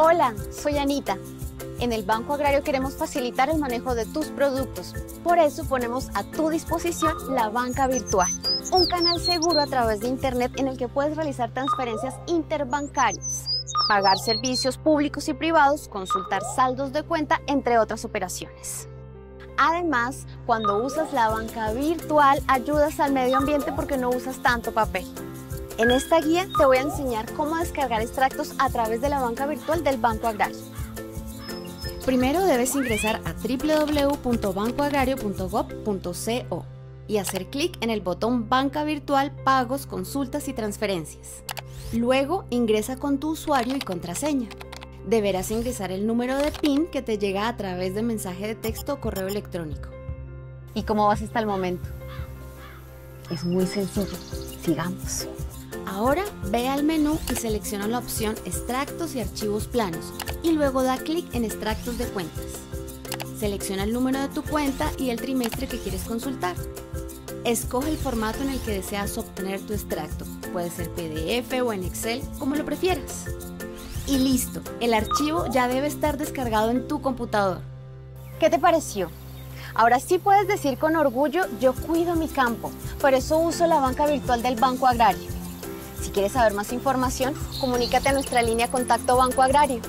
Hola, soy Anita. En el Banco Agrario queremos facilitar el manejo de tus productos. Por eso ponemos a tu disposición la banca virtual, un canal seguro a través de Internet en el que puedes realizar transferencias interbancarias, pagar servicios públicos y privados, consultar saldos de cuenta, entre otras operaciones. Además, cuando usas la banca virtual, ayudas al medio ambiente porque no usas tanto papel. En esta guía te voy a enseñar cómo descargar extractos a través de la banca virtual del Banco Agrario. Primero debes ingresar a www.bancoagrario.gov.co y hacer clic en el botón Banca Virtual, Pagos, Consultas y Transferencias. Luego ingresa con tu usuario y contraseña deberás ingresar el número de PIN que te llega a través de mensaje de texto o correo electrónico. ¿Y cómo vas hasta el momento? Es muy sencillo. Sigamos. Ahora ve al menú y selecciona la opción Extractos y archivos planos y luego da clic en Extractos de cuentas. Selecciona el número de tu cuenta y el trimestre que quieres consultar. Escoge el formato en el que deseas obtener tu extracto. Puede ser PDF o en Excel, como lo prefieras y listo. El archivo ya debe estar descargado en tu computador. ¿Qué te pareció? Ahora sí puedes decir con orgullo, yo cuido mi campo, por eso uso la banca virtual del Banco Agrario. Si quieres saber más información, comunícate a nuestra línea Contacto Banco Agrario